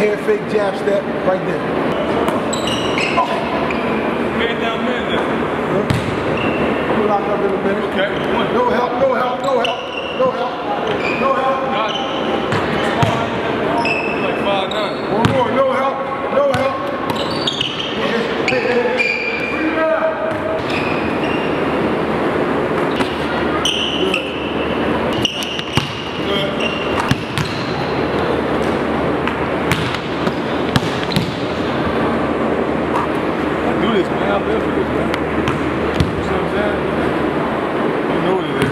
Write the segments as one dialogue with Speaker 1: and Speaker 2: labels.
Speaker 1: Hand fake jab step right there.
Speaker 2: Down, man down.
Speaker 1: We'll lock up in a minute.
Speaker 2: Okay. Do this, man. I live for this, man. You see what I'm saying? You know what it is.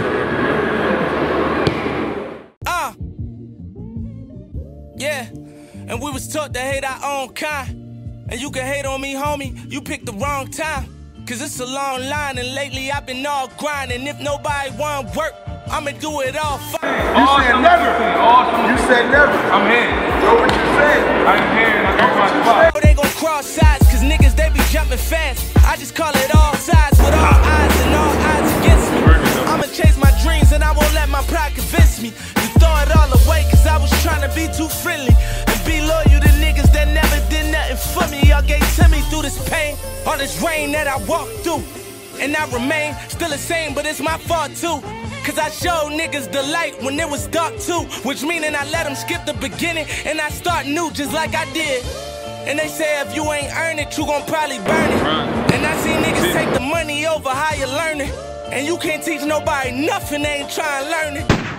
Speaker 3: Uh. Yeah. And we was taught to hate our own kind. And you can hate on me, homie. You picked the wrong time. Cause it's a long line, and lately I've been all grinding. If nobody want work, I'ma do it all. Fuck.
Speaker 1: You
Speaker 2: Awesome.
Speaker 1: said never.
Speaker 2: Awesome.
Speaker 1: You said never.
Speaker 2: I'm here.
Speaker 1: Know what you said.
Speaker 2: I'm here and I got my
Speaker 3: jumping fast. I just call it all sides with all eyes and all odds against me. I'ma chase my dreams and I won't let my pride convince me. You throw it all away, cause I was trying to be too friendly. And be loyal to niggas that never did nothing for me. Y'all gave to me through this pain, all this rain that I walked through. And I remain still the same, but it's my fault too. Cause I showed niggas the light when it was dark too. Which meaning I let them skip the beginning and I start new just like I did. And they say if you ain't earn it, you gon' probably burn it.
Speaker 2: Right.
Speaker 3: And I see niggas take the money over how you learn it. And you can't teach nobody nothing, they ain't trying to learn it.